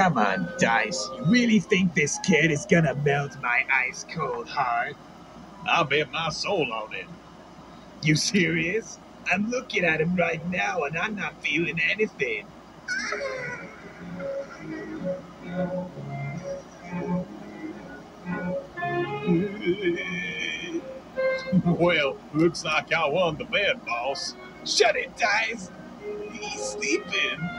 Come on, Dice. You really think this kid is gonna melt my ice cold heart? I'll bet my soul on it. You serious? I'm looking at him right now and I'm not feeling anything. well, looks like I won the bet, boss. Shut it, Dice. He's sleeping.